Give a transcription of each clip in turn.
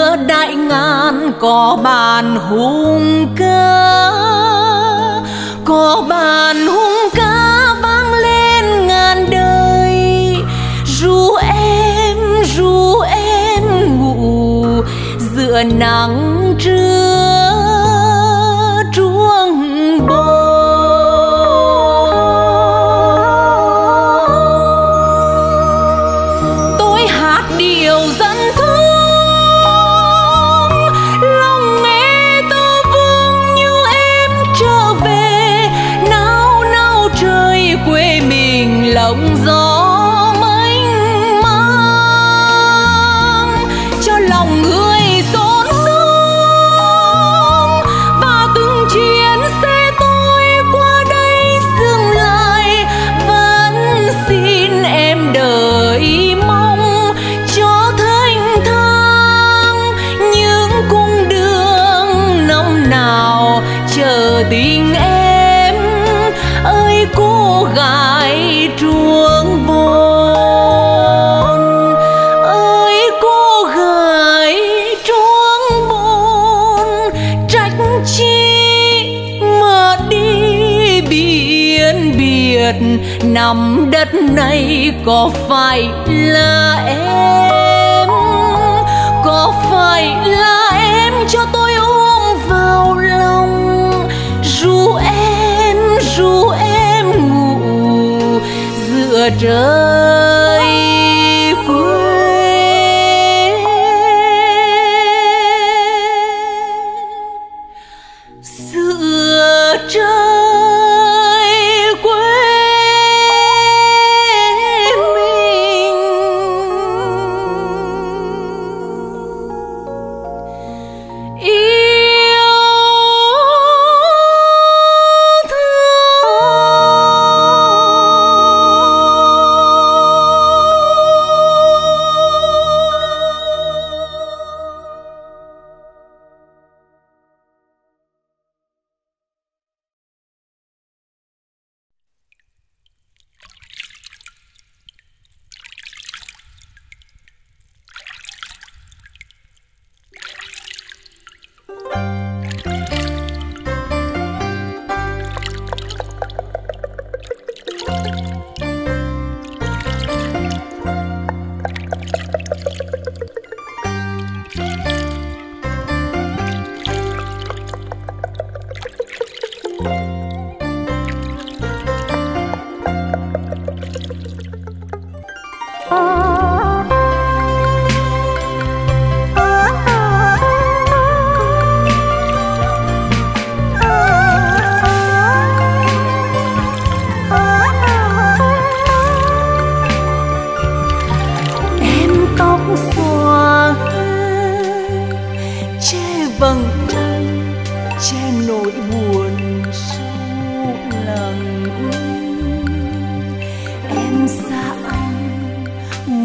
giữa đại ngàn có bàn hùng ca, có bàn hùng ca vang lên ngàn đời. Ru em ru em ngủ giữa nắng đất này có phải là em? Có phải là em cho tôi ôm vào lòng? Ru em ru em ngủ giữa trời.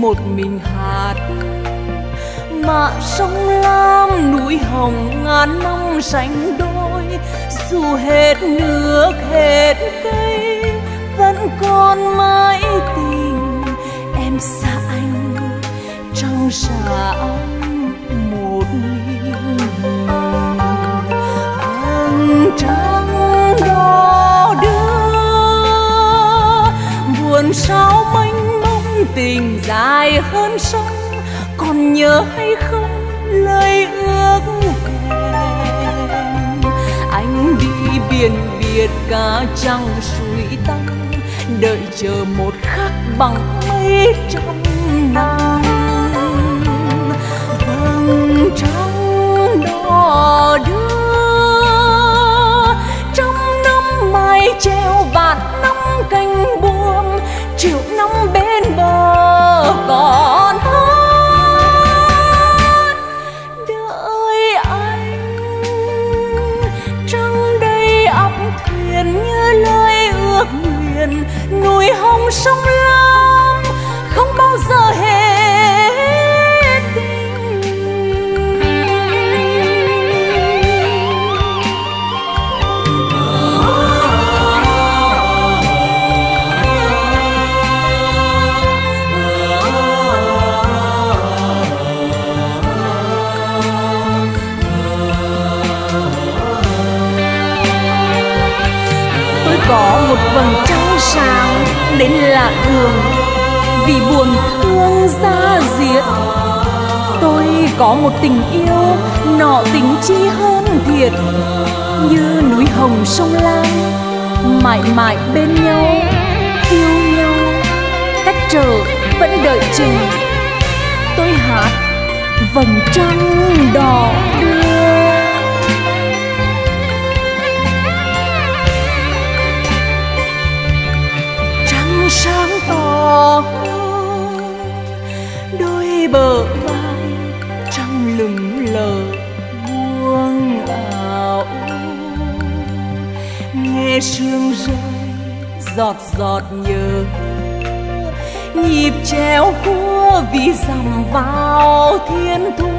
Một mình hát mà sông lam núi hồng ngàn năm sánh đôi, dù hết nước, hết cây, vẫn còn mãi tình em xa anh trong xa một mình. vầng trăng đỏ đưa, buồn sao mênh tình dài hơn sông, còn nhớ hay không lời ước hẹn anh đi biển biệt cả trăng suối tăm, đợi chờ một khắc bằng mây trong năm. Vầng trăng đỏ đưa trăm năm mai treo vạt năm cánh buông triệu năm bên bờ vầng trăng sáng đến lạ thường. Vì buồn thương ra diệt, tôi có một tình yêu nọ tình chi hơn thiệt. Như núi hồng sông lam, mãi mãi bên nhau, yêu nhau, cách trở vẫn đợi chừng. Tôi hát, vầng trăng đỏ đưa bờ vai, trăng lừng lờ buông ảo. Nghe sương rơi, giọt giọt nhớ, nhịp treo cua vì dằm vào thiên thu.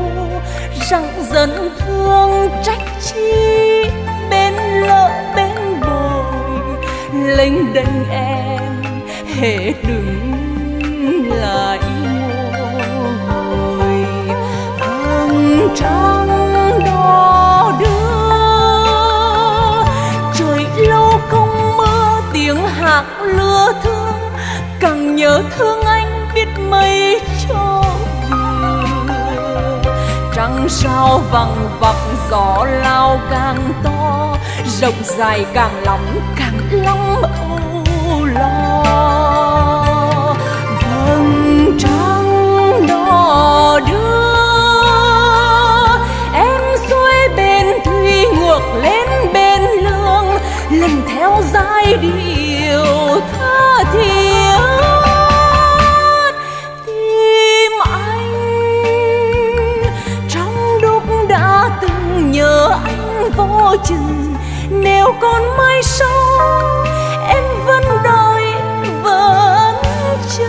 Răng dần thương trách chi, bên lỡ bên bồi, lênh đênh em hệ đường nhớ thương anh biết mấy cho Trăng sao vằng vặc, gió lao càng to. Rộng dài càng lòng càng lắm âu lo. Vầng trăng đỏ đưa. ngược lên bên lương, lần theo giai điệu thơ thiết. Tim anh, trong đúc đã từng nhớ anh vô chừng, nếu còn mai sau, em vẫn đợi, vẫn chờ.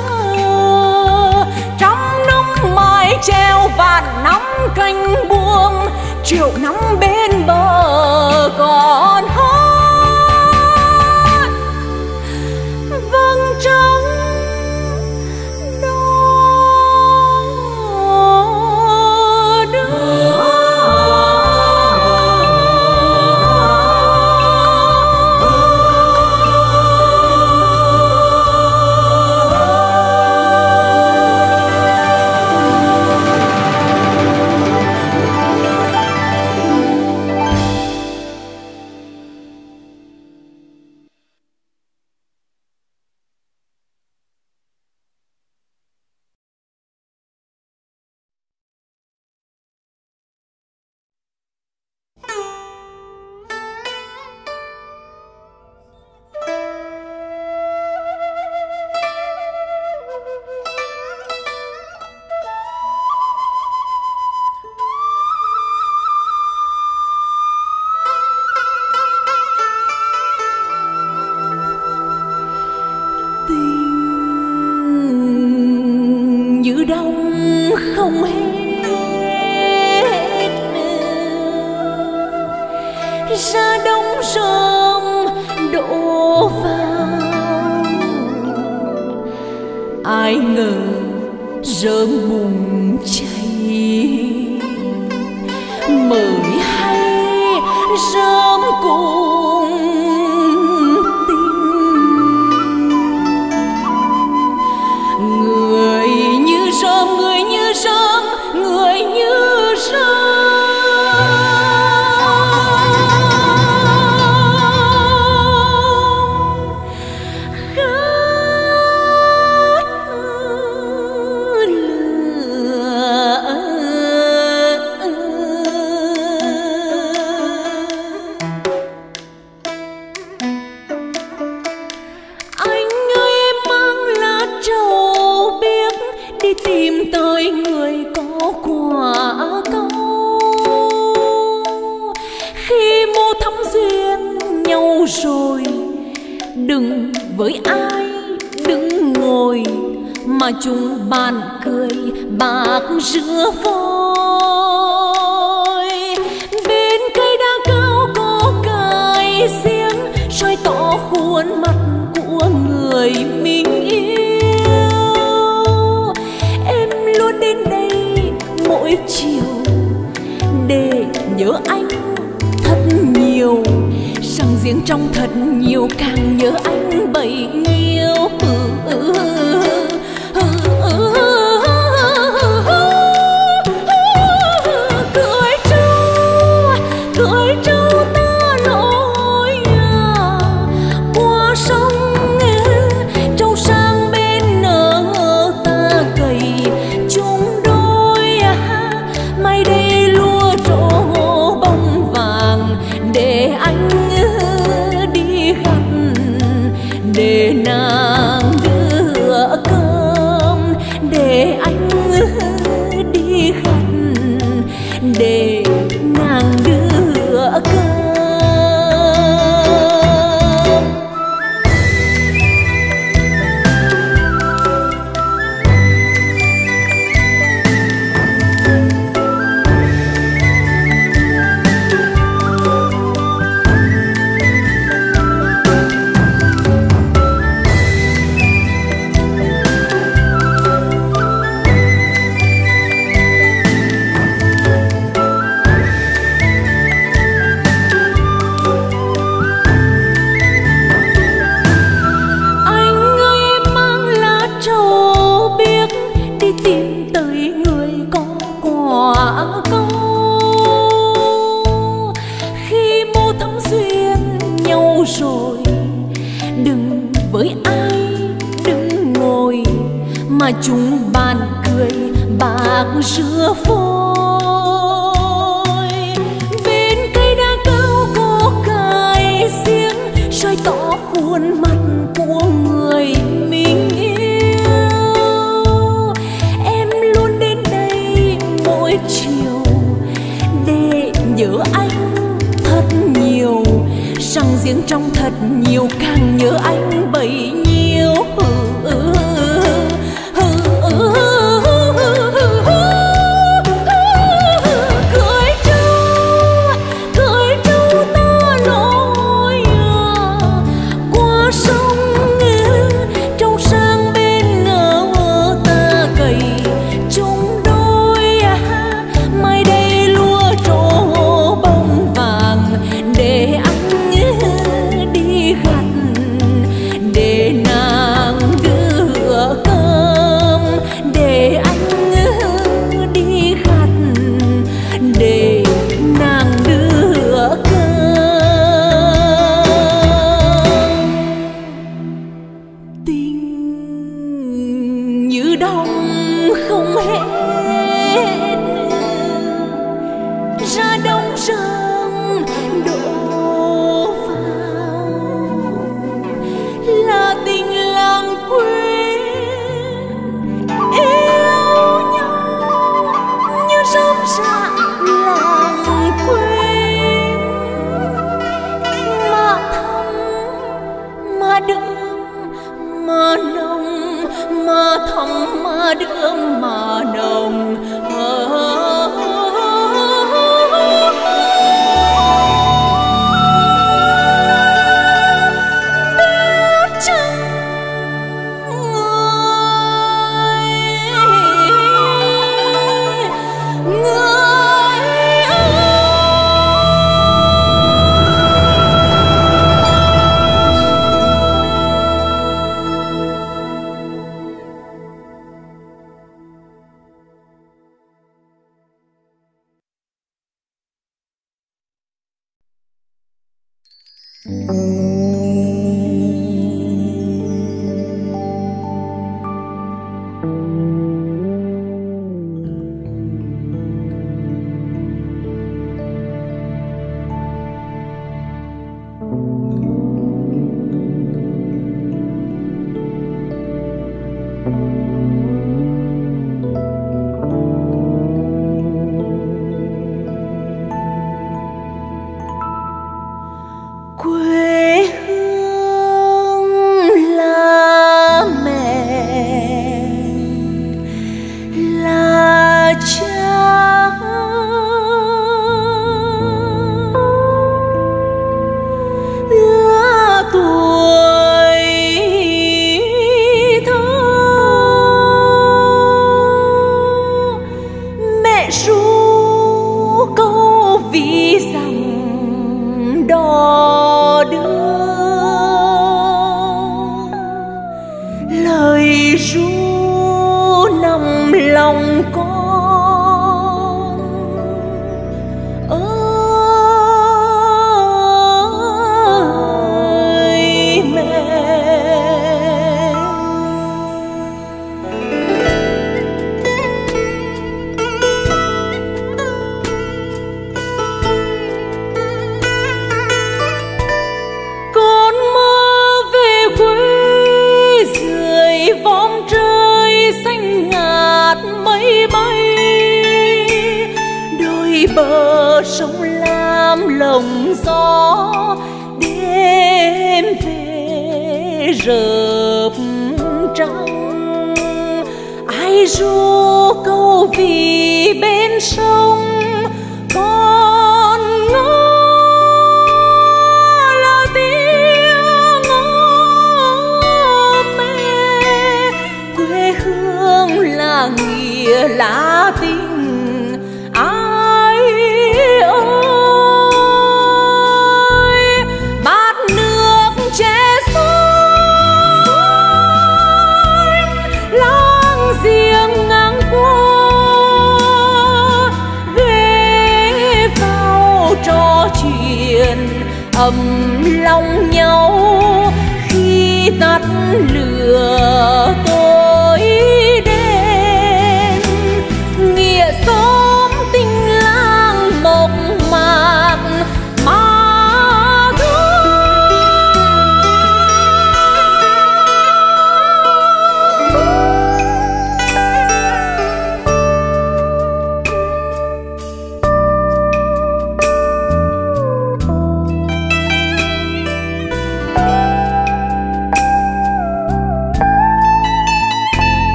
Trong năm mai treo và nắng canh buông triệu nắng bên bờ con hát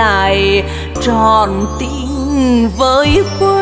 lại tròn tình với quê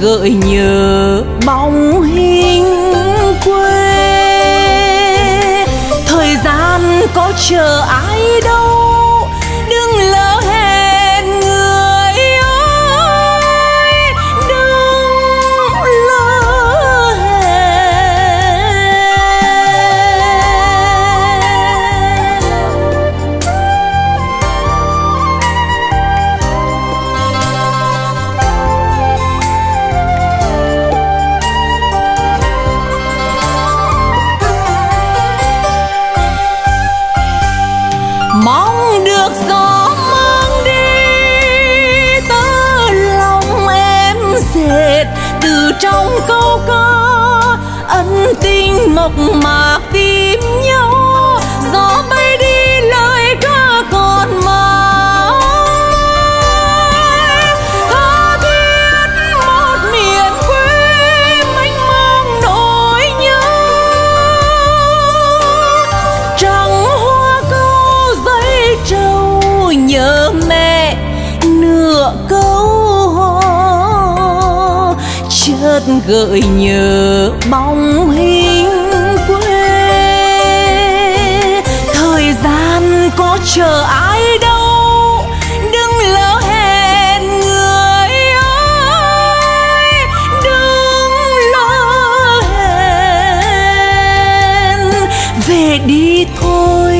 gợi nhớ bóng hình quê. Thời gian có chờ ai? Gợi nhớ bóng hình quê. Thời gian có chờ ai đâu, đừng lỡ hẹn người ơi, đừng lỡ hẹn. Về đi thôi,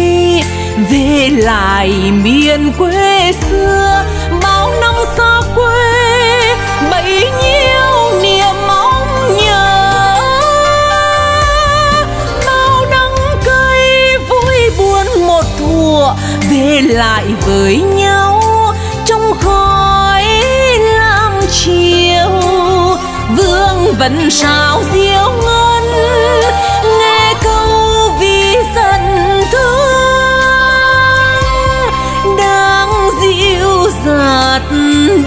về lại miền quê xưa về lại với nhau. Trong khói lam chiều, vương vẫn sao diệu ngân. Nghe câu vì dần thương đang dịu dạt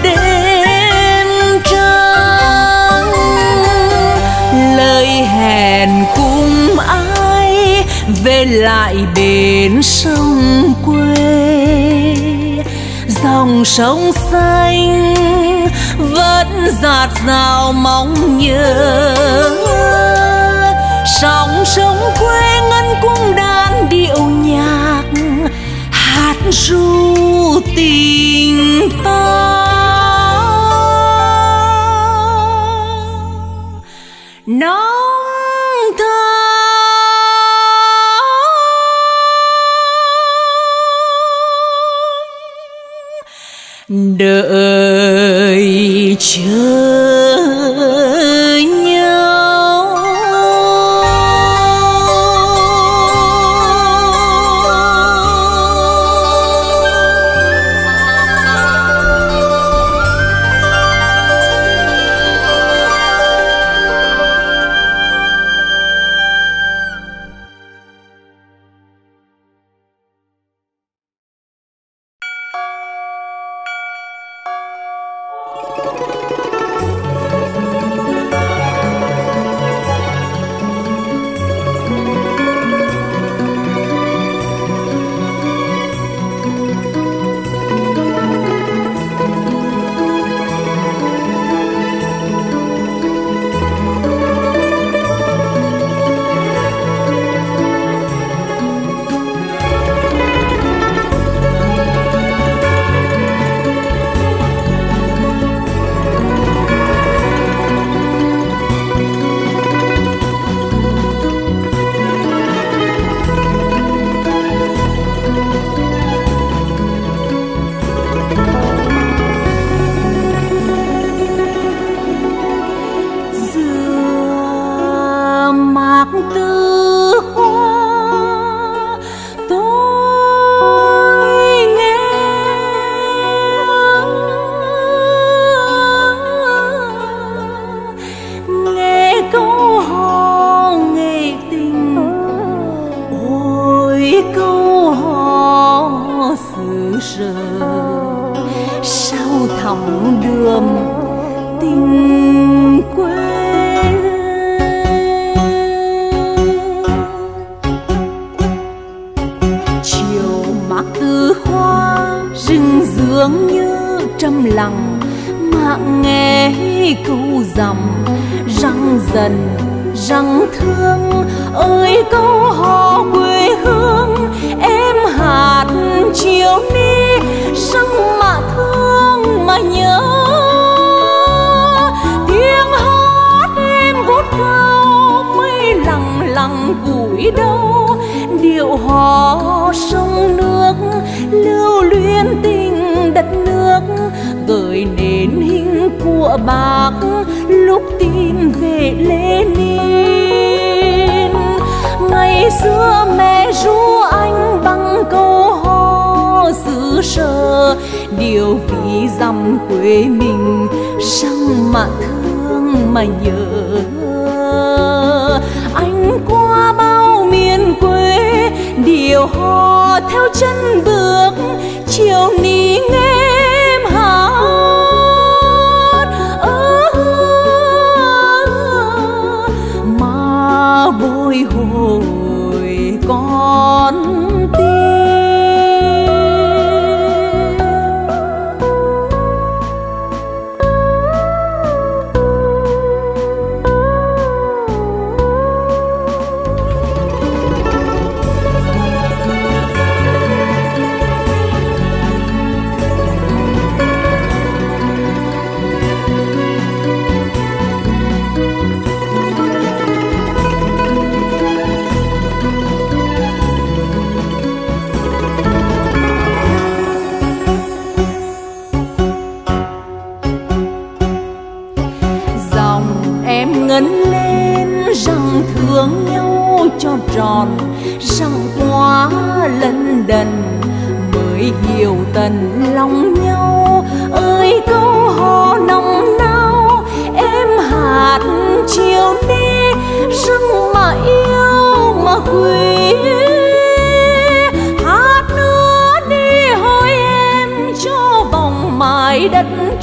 đêm trăng. Lời hẹn cùng ai về lại bến sông dòng sông xanh, vẫn giạt rào mong nhớ. Sóng sông quê ngân cung đàn điệu nhạc, hát ru tình ta.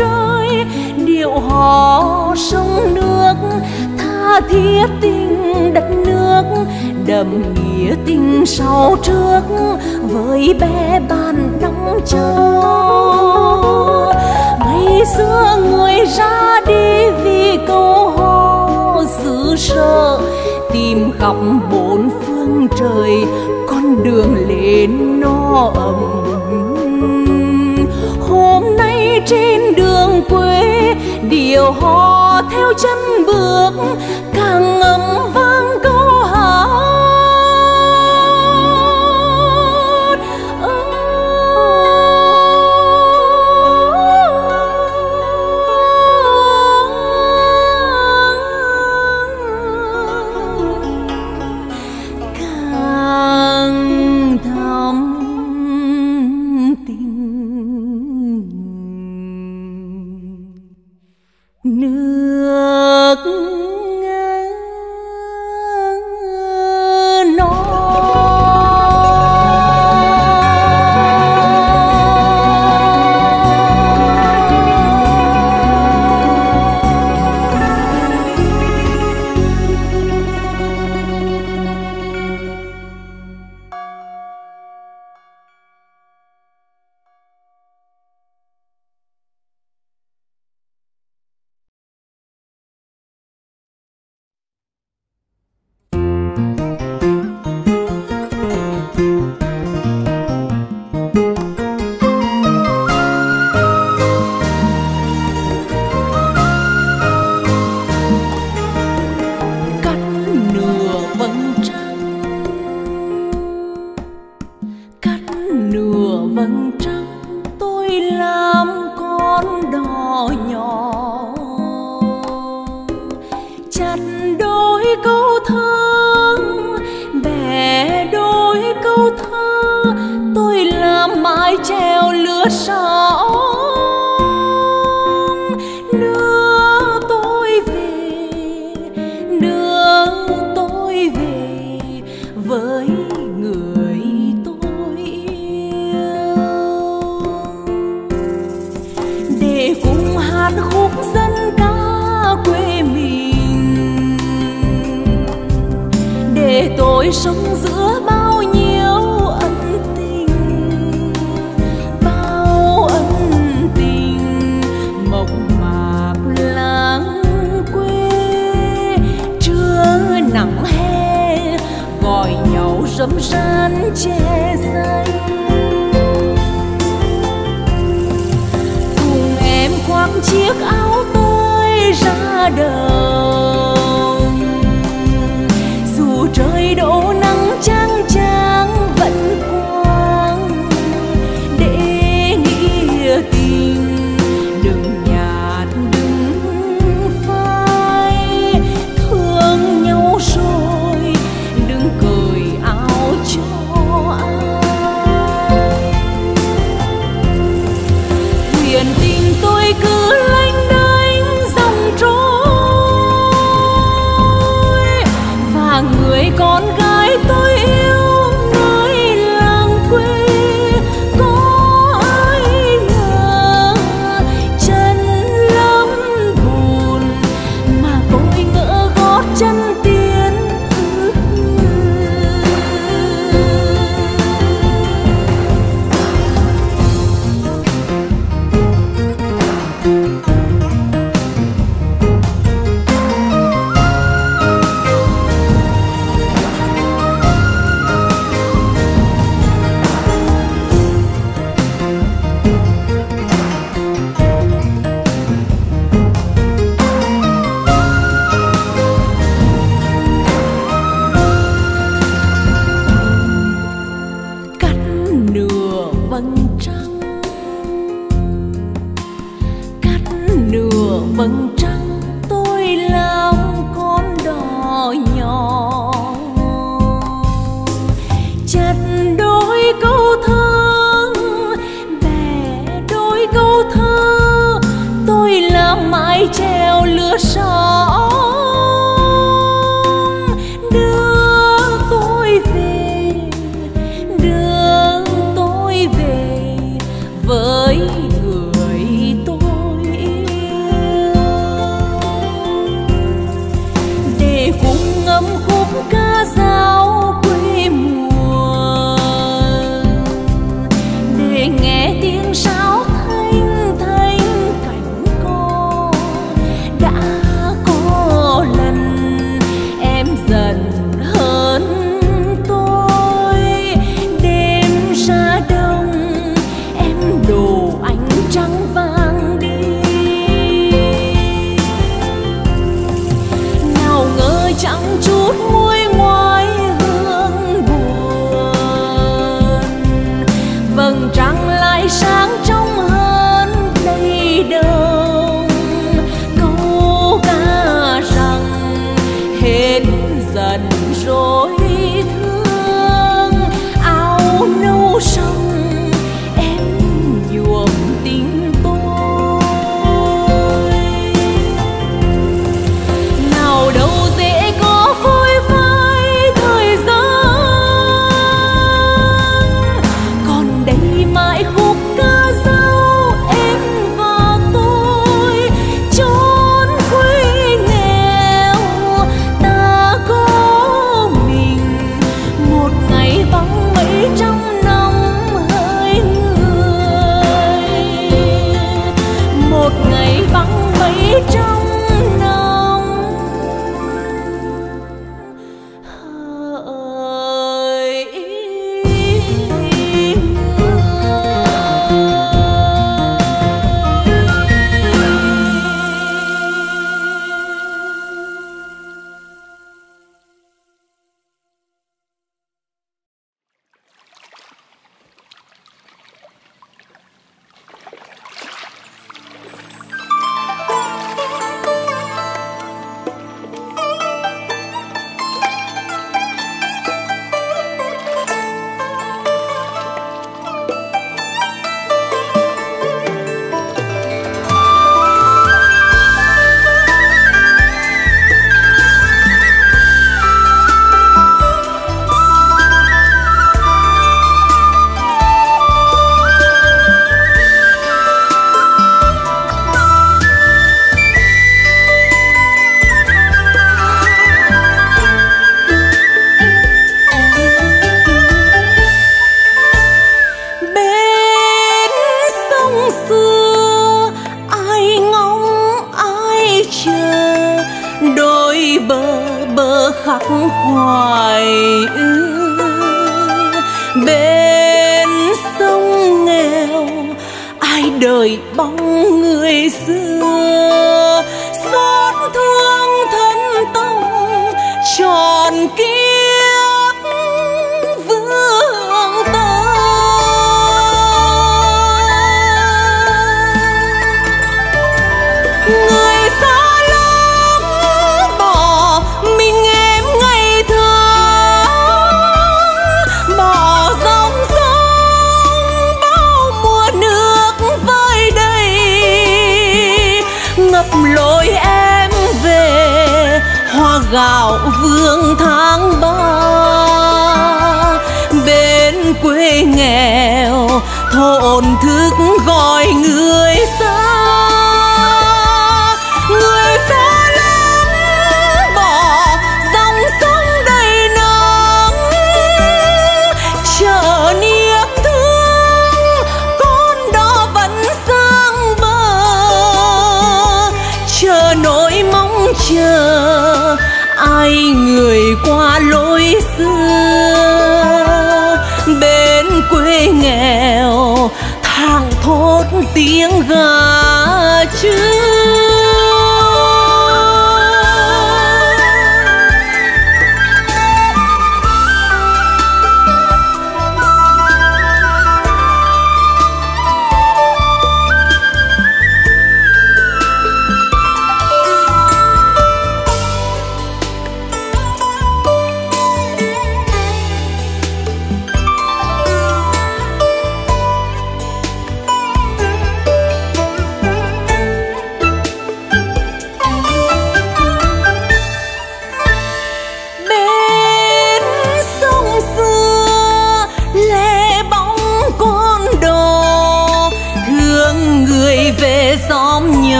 Trời điệu hò sông nước, tha thiết tình đất nước đậm nghĩa tình sau trước, với bé bàn đóng chờ ngày xưa người ra đi vì câu hò xứ sở tìm khắp bốn phương trời, con đường lên no ấm trên đường quê điều hò theo chân bước càng ngấm vào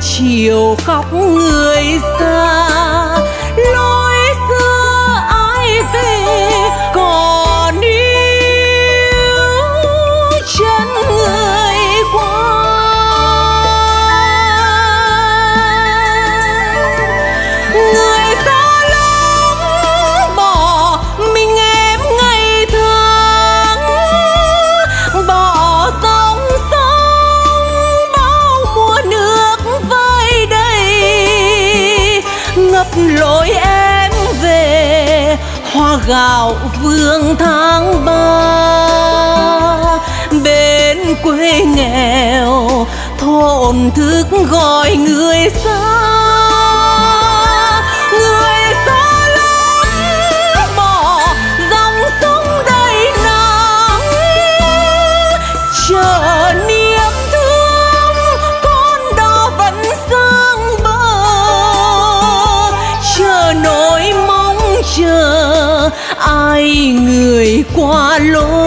chiều khóc người xa. gạo vương tháng ba. Bên quê nghèo thôn thức gọi người xa 花落。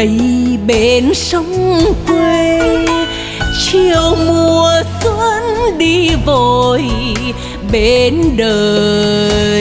đây bên sông quê chiều mùa xuân đi vội bên đời.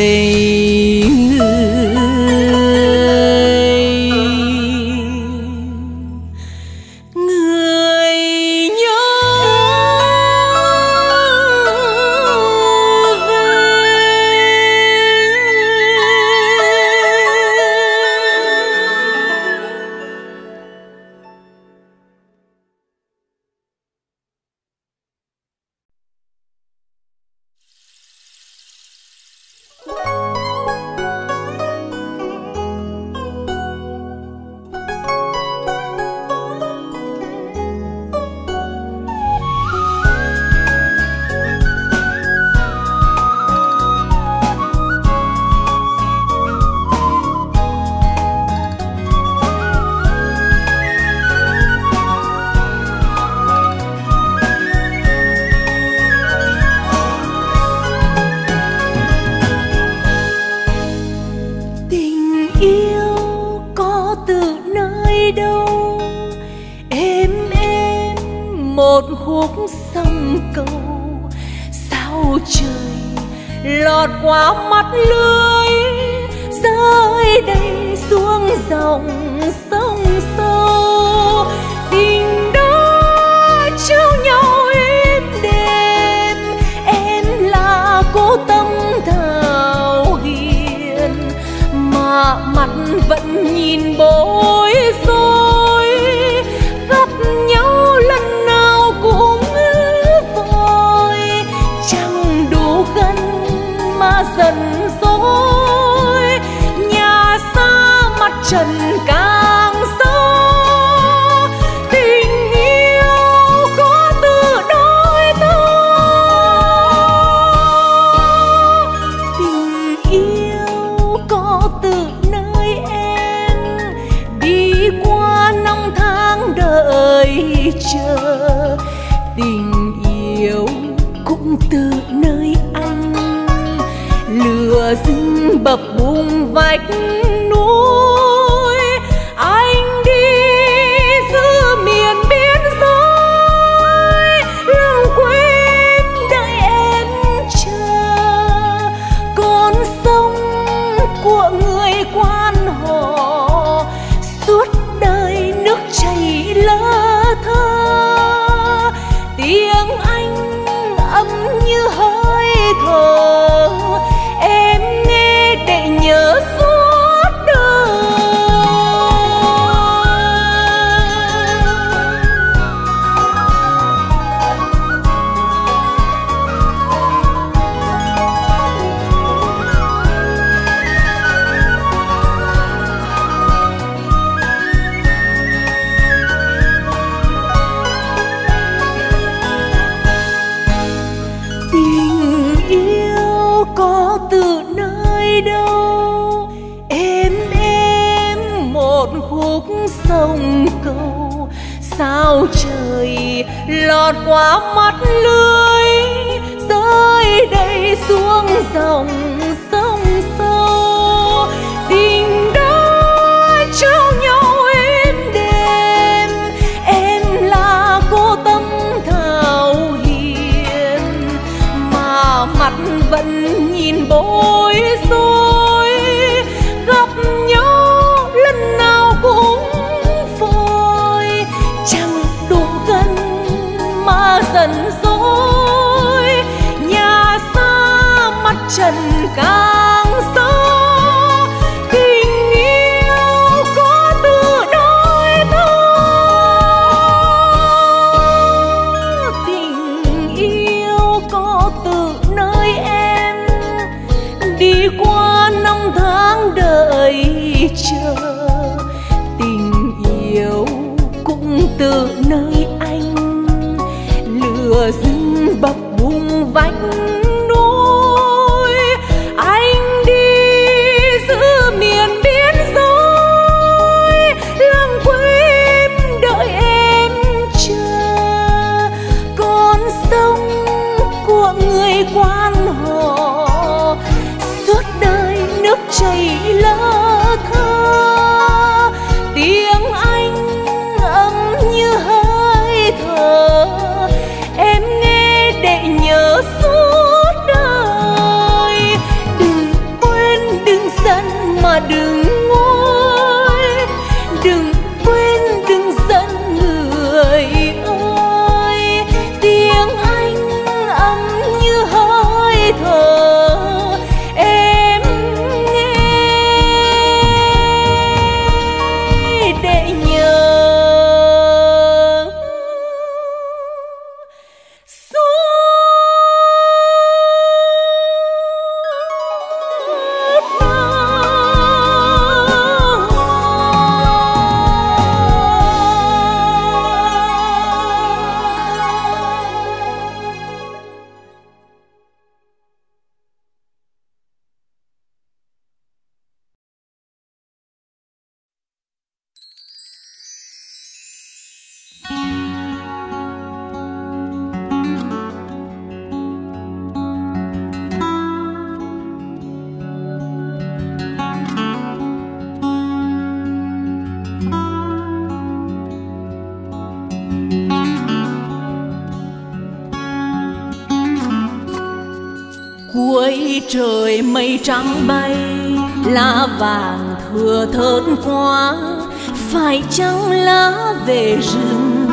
trắng lá về rừng,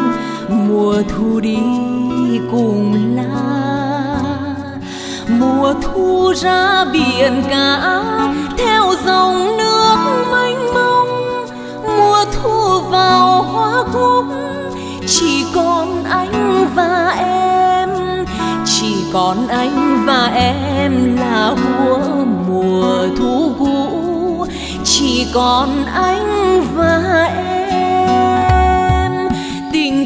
mùa thu đi cùng lá mùa thu ra biển cả, theo dòng nước mênh mông. Mùa thu vào hoa cúc, chỉ còn anh và em. Chỉ còn anh và em là của mùa thu cũ. Chỉ còn anh và em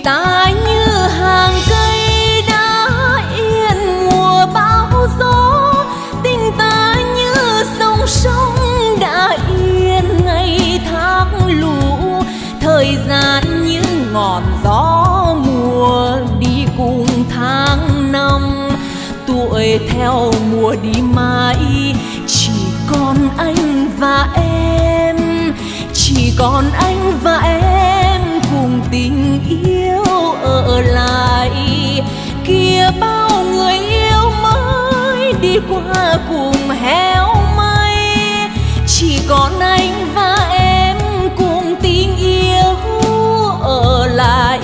tình ta như hàng cây đã yên mùa bão gió. Tình ta như dòng sông đã yên ngày tháng lũ. Thời gian như ngọn gió mùa đi cùng tháng năm. Tuổi theo mùa đi mãi, chỉ còn anh và em. Chỉ còn anh bao người yêu mới đi qua cùng héo mây chỉ còn anh và em cùng tình yêu ở lại.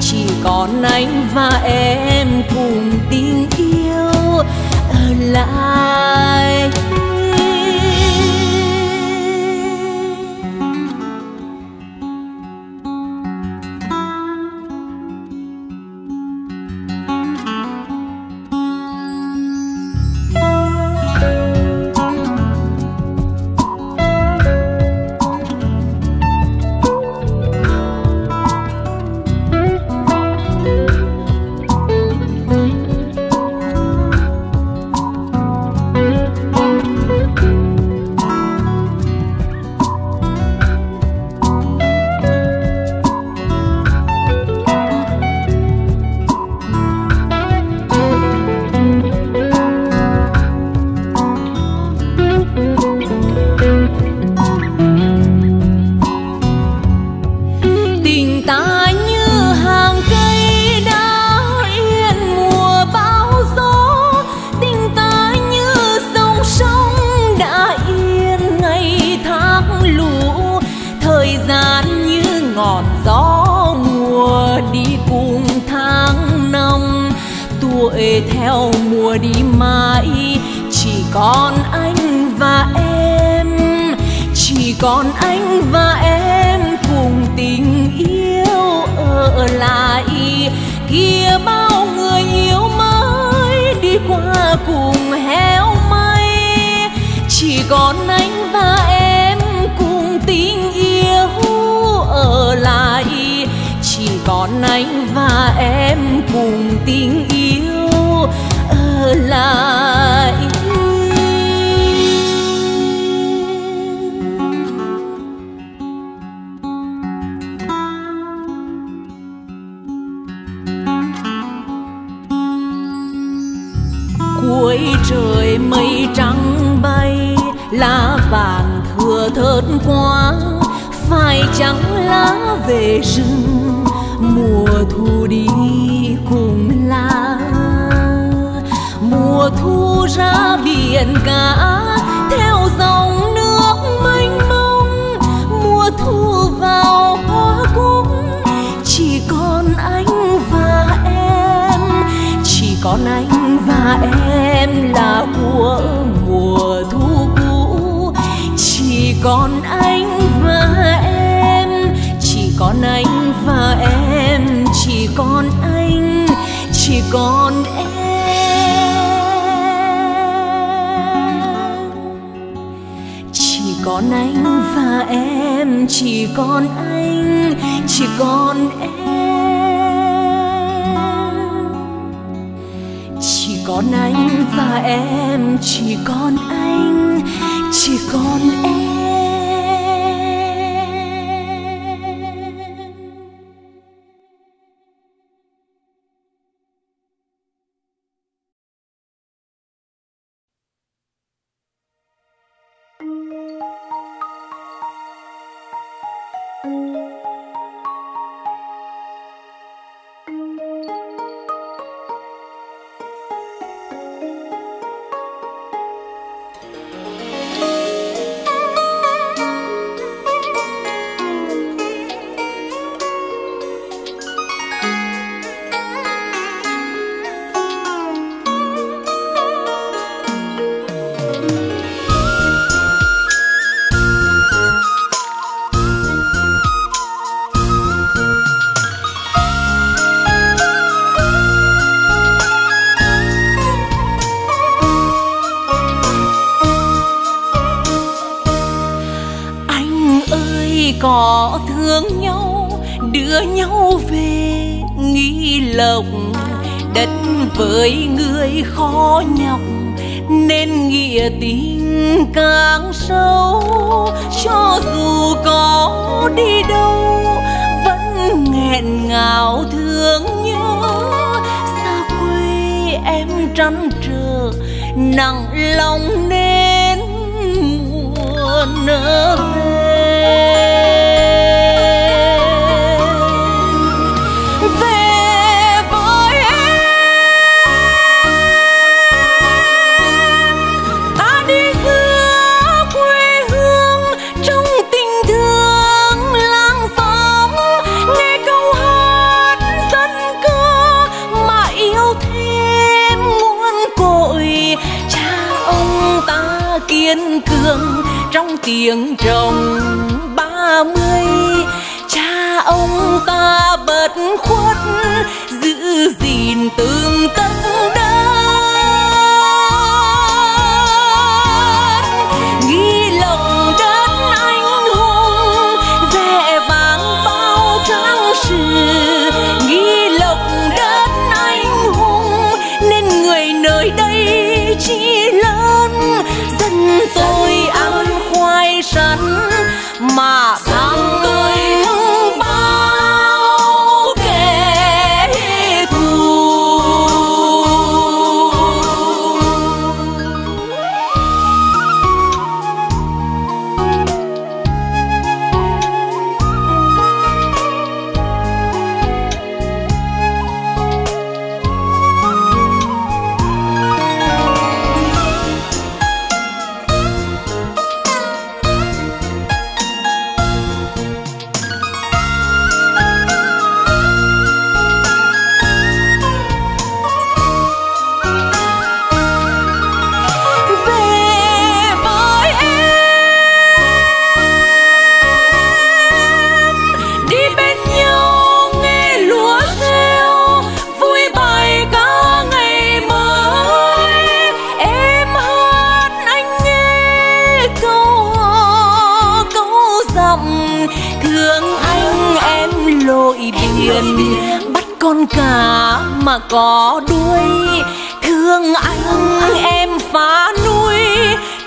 Chỉ còn anh và em cùng tình yêu ở lại. Còn anh và em cùng tình yêu ở lại. Chỉ còn anh và em cùng tình yêu thớt quá, phải trắng lá về rừng, mùa thu đi cùng lá mùa thu ra biển cả, theo dòng nước mênh mông. Mùa thu vào hoa cúc, chỉ còn anh và em. Chỉ còn anh và em là của còn anh và em, chỉ còn anh và em, chỉ còn anh, chỉ còn em. Chỉ còn anh và em, chỉ còn anh, chỉ còn em. Chỉ còn anh và em, chỉ còn anh, chỉ còn em. Mà có đuôi. Thương anh em phá núi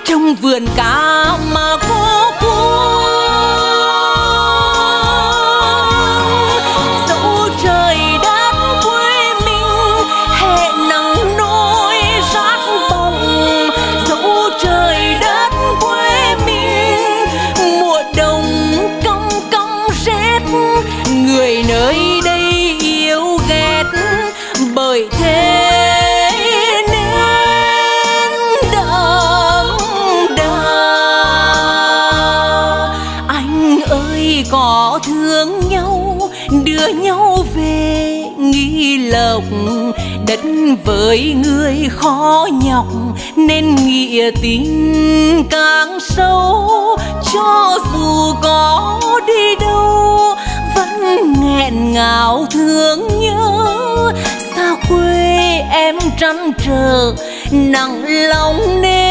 trong vườn cá mà với người khó nhọc, nên nghĩa tình càng sâu. Cho dù có đi đâu, vẫn nghẹn ngào thương nhớ. Xa quê em trăn trở, nặng lòng nên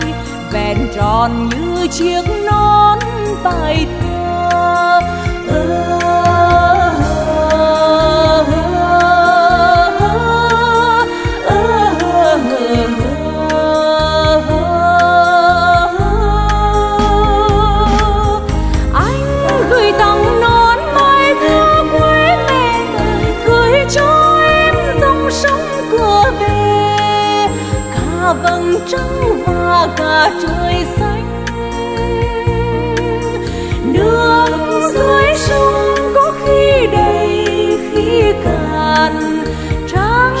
ấy vẹn tròn như chiếc nón bài thơ. Ơi trời xanh. Đường dưới sông có khi đầy, khi cạn. Trăng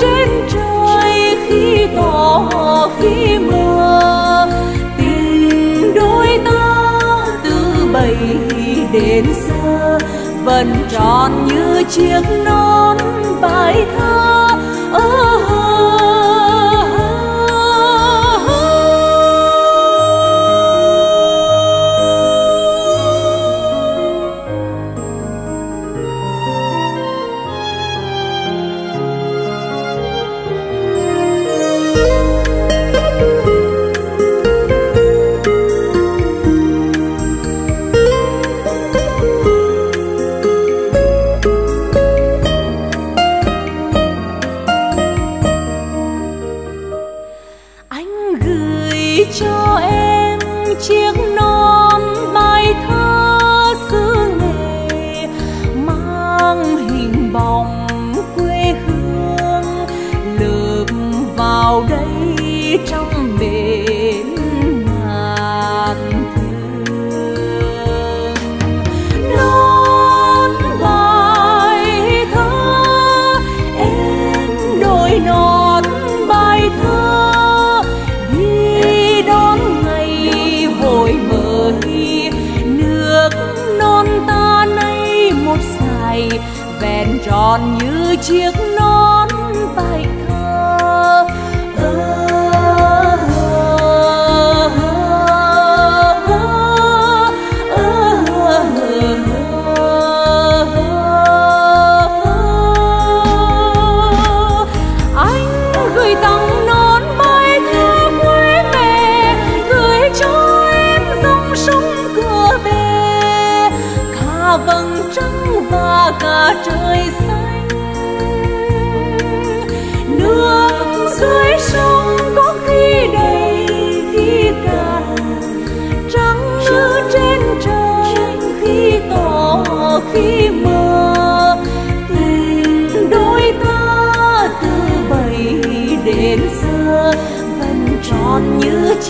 trên trời khi tỏ, khi mưa. Tình đôi ta từ bầy đến giờ, vẫn tròn như chiếc nón bài thơ ở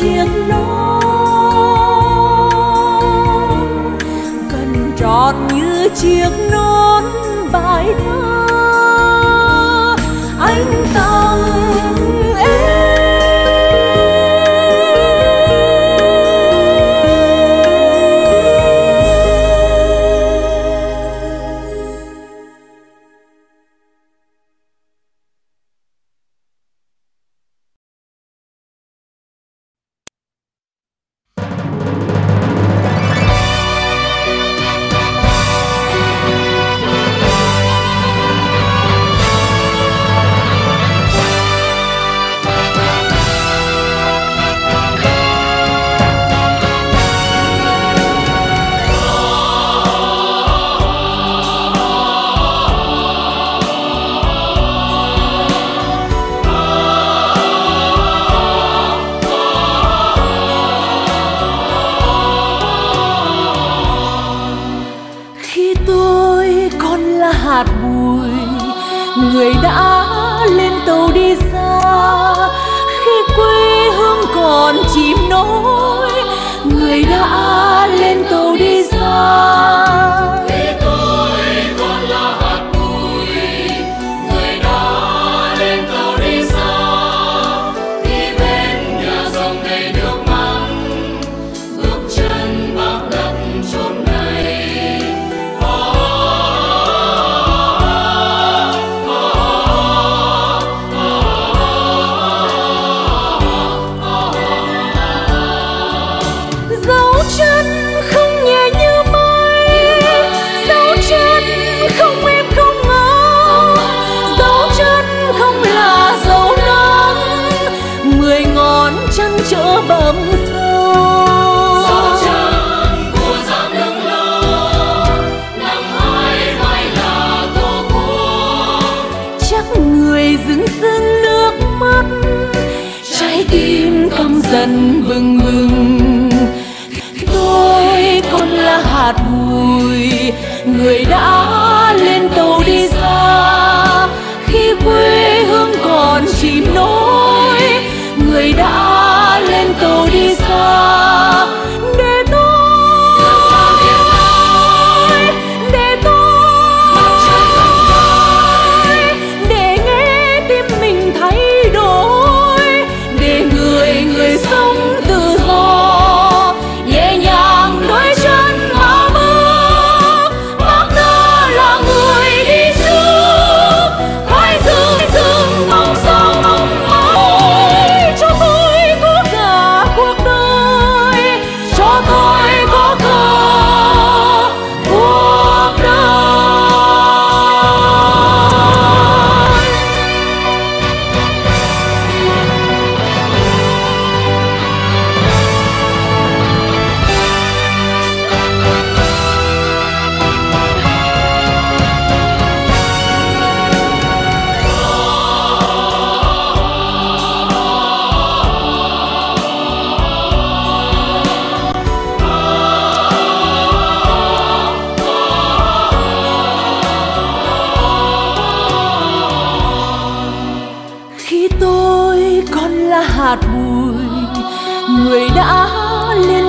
chiếc nón. Cần tròn như chiếc nón bài thơ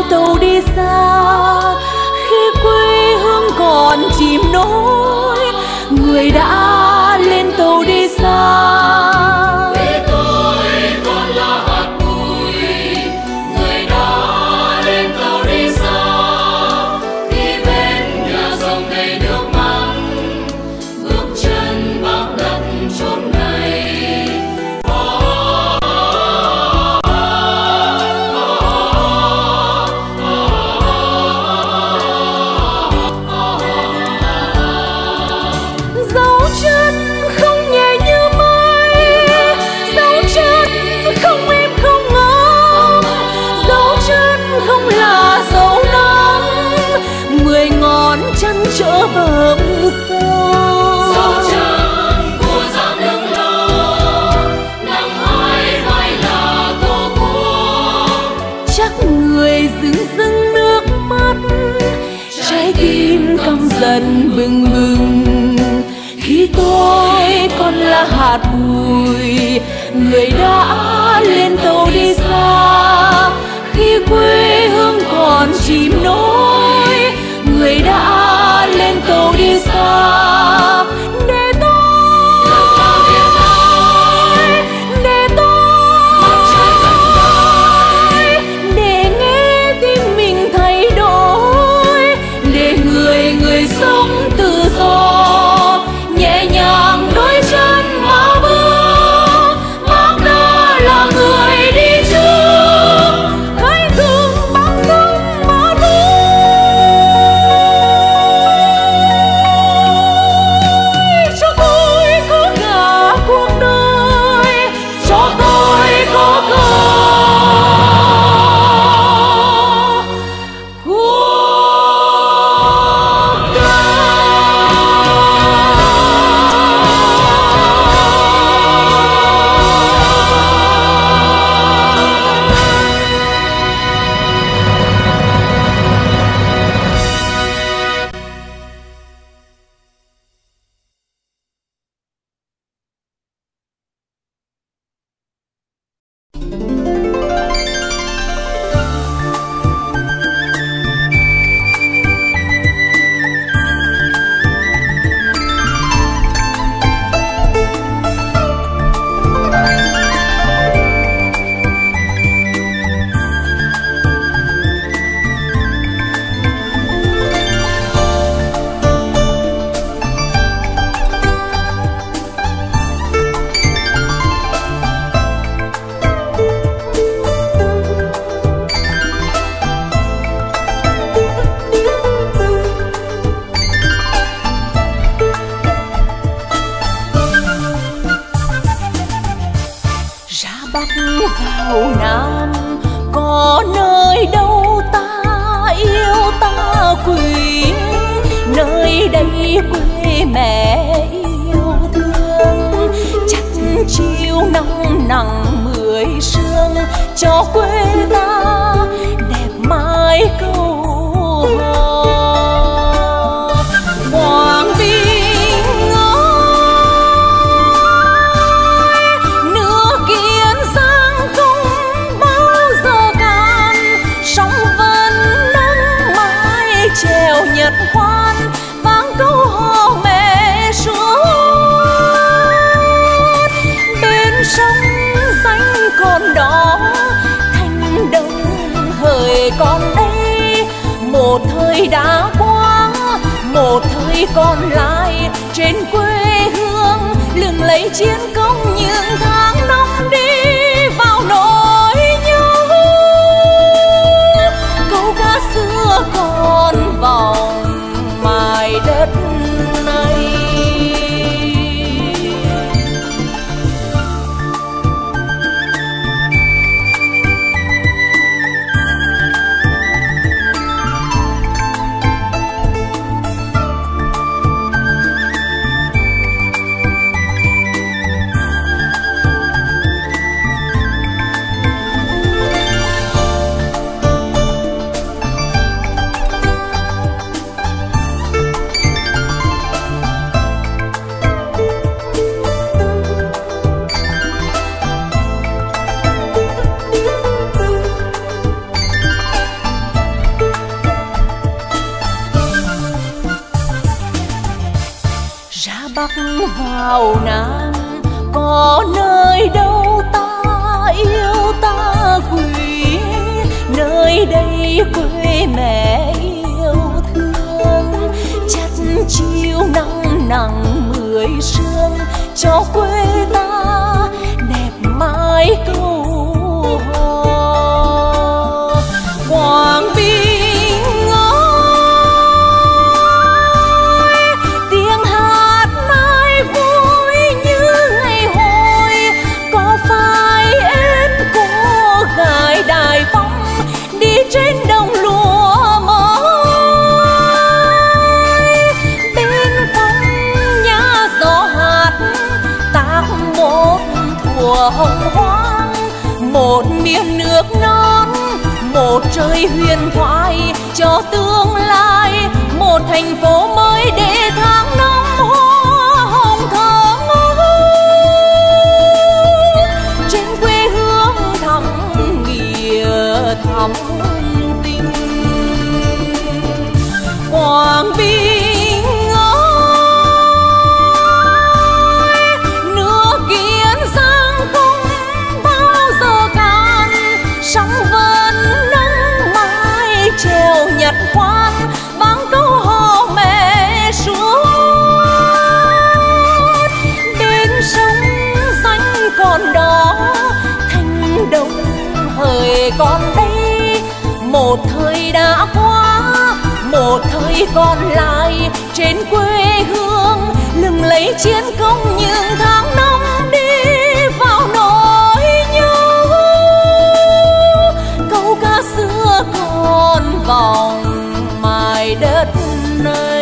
tàu đi xa. Khi quê hương còn chìm nổi người đã đông nặng mười sương cho quê ta đẹp mãi câu thời đã qua, một thời còn lại, trên quê hương, lừng lấy chiến công những tháng năm đi, vào nỗi nhớ. Câu ca xưa còn vòng quê mẹ yêu thương. Chắt chiều nắng nắng mười sương cho quê trời huyền thoại cho tương lai một thành phố mới đã qua, một thời còn lại trên quê hương. Lừng lấy chiến công những tháng năm đi vào nỗi nhớ. Câu ca xưa còn vòng mài đất nơi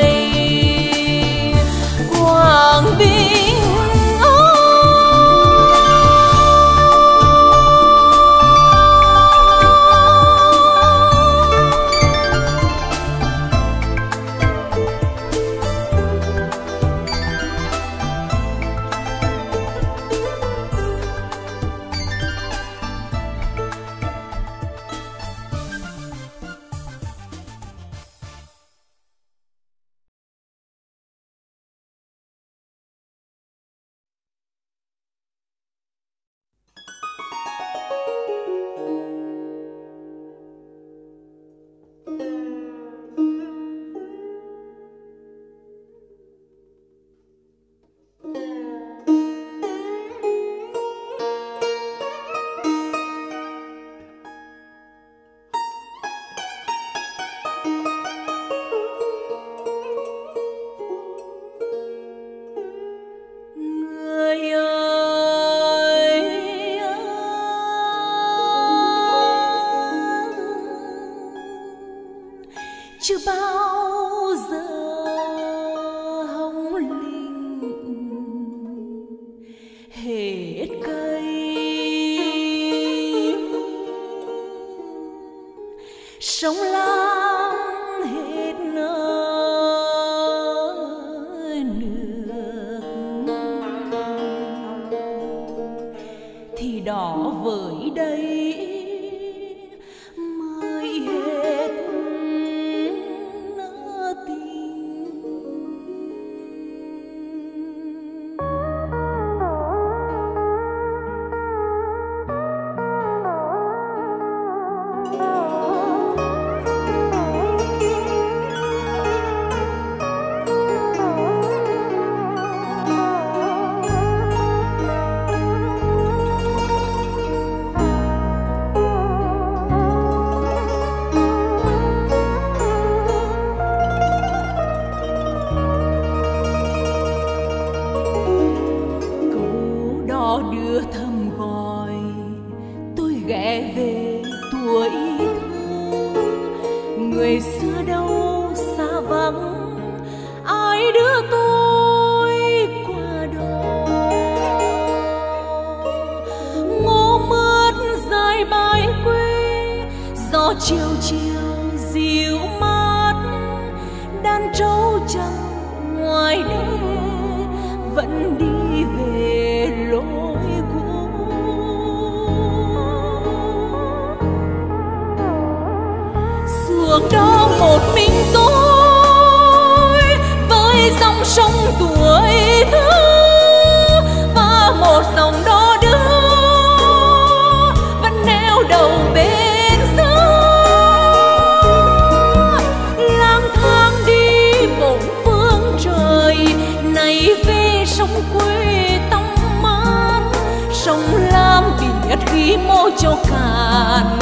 cho cạn.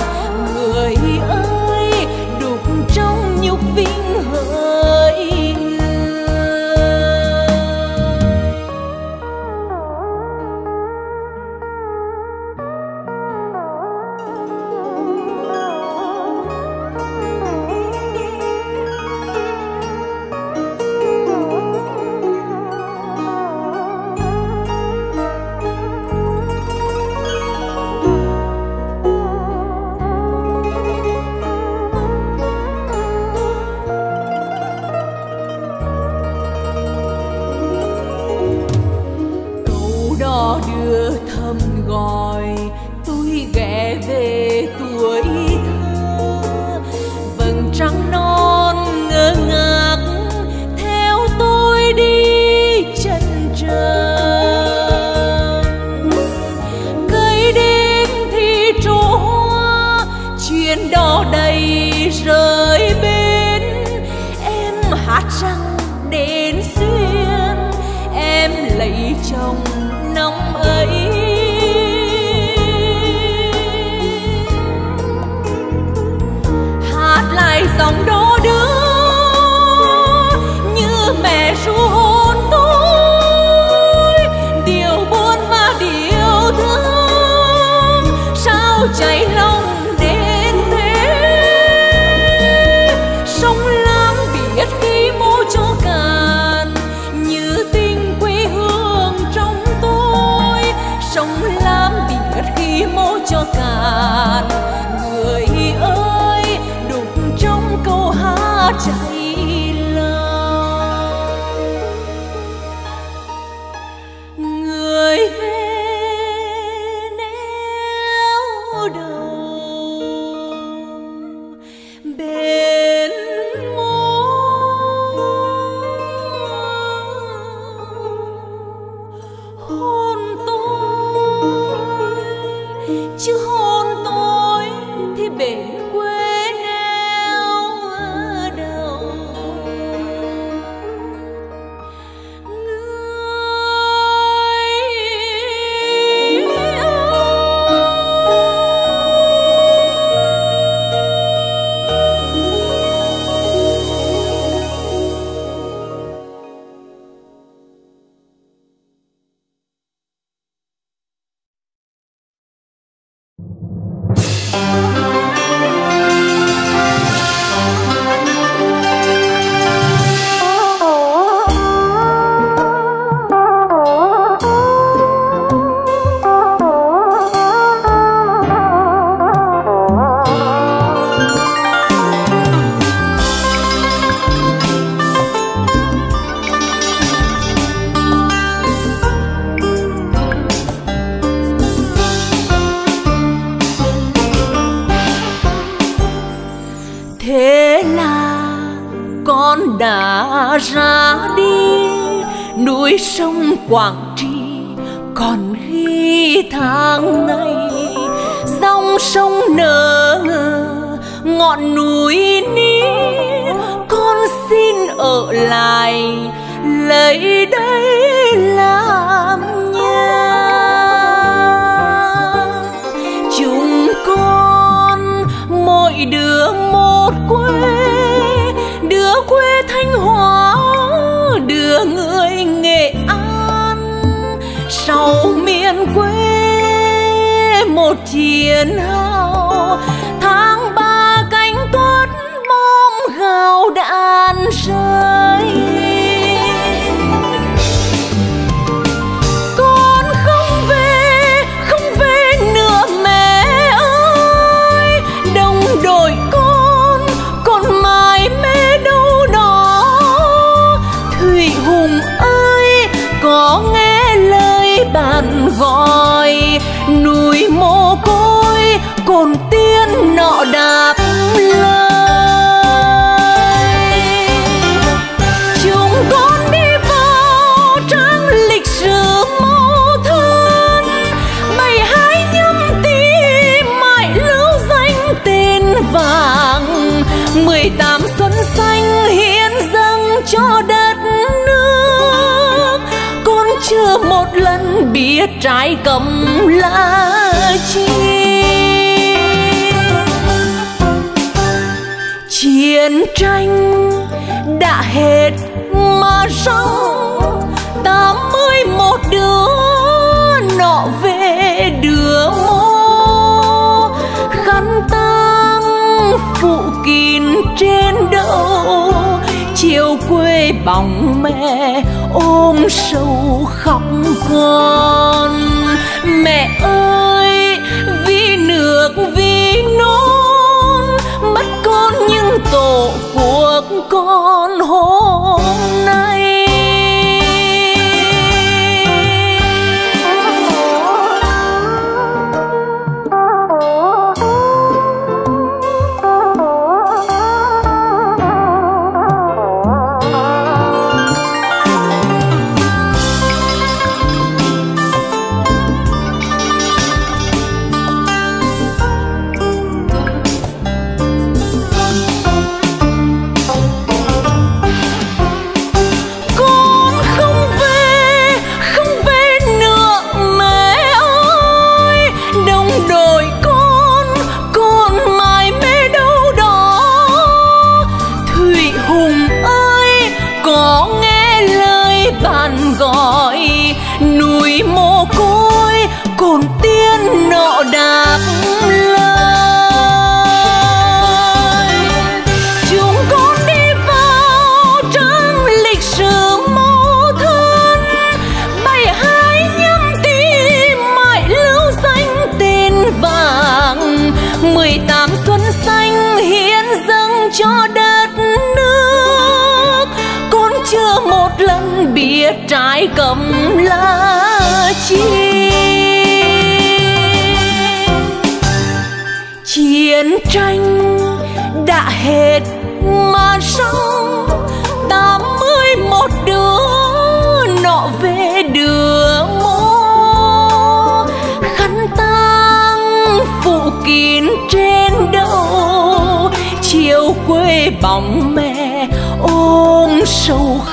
Người ơi đã ra đi, núi sông quảng trị. Còn ghi tháng nay, dòng sông nở, ngọn núi ní con xin ở lại, lấy đây làm nhà. Chúng con, mỗi đứa một quê người nghệ an, sau miền quê một chiến hào. Tháng ba cánh tuất bom gào đạn rơi. mồ côi, cồn tiên nọ đạp lời. Chúng con đi vào trang lịch sử mẫu thân, bày hai nhâm tí mãi lưu danh tên vàng. Mười tám xuân xanh hiến dâng cho đất nước. Con chưa một lần biết trái cầm lá chiến tranh đã hết mà sao ta mới một đứa nọ về đứa mô. Khăn tang phụ kín trên đầu, chiều quê bóng mẹ ôm sâu khóc con. Mẹ ơi, vì nước, vì nỗi nhưng tổ cuộc con hồn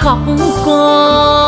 khóc con.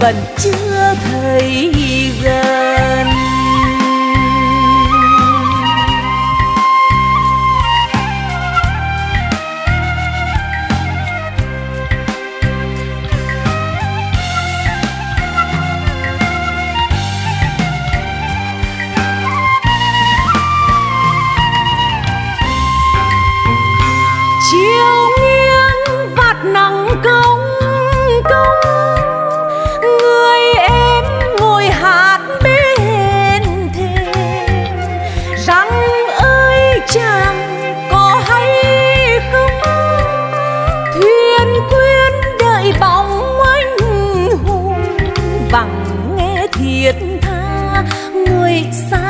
vẫn chưa thấy gần.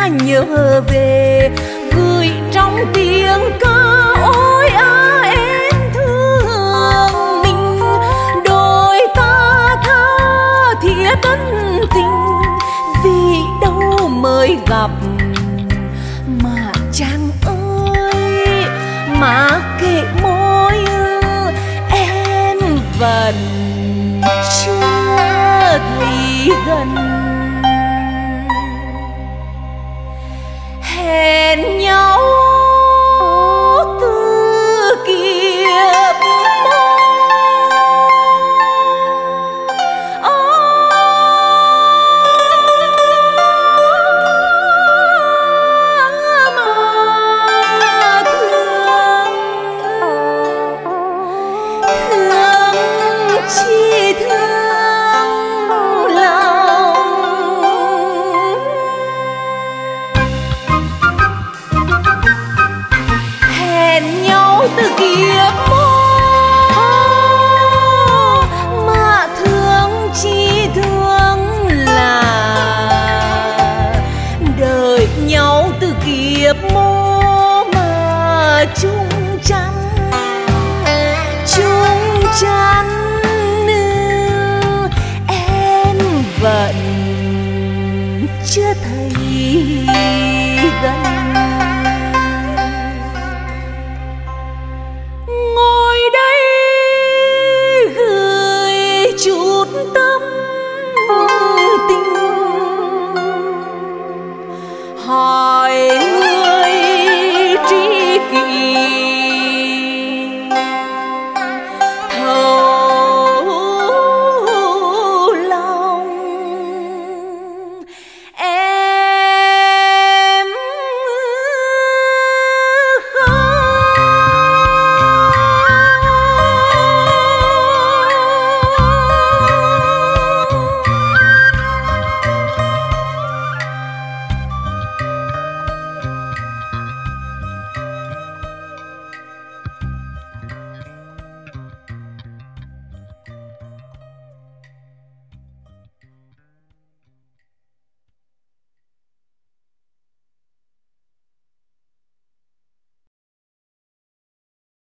nhớ về gửi trong tiếng ca ôi ơ à, em thương mình. Đôi ta tha thiết tân tình vì đâu mới gặp mà chàng ơi. Mà kệ môi em vẫn chưa thấy gần.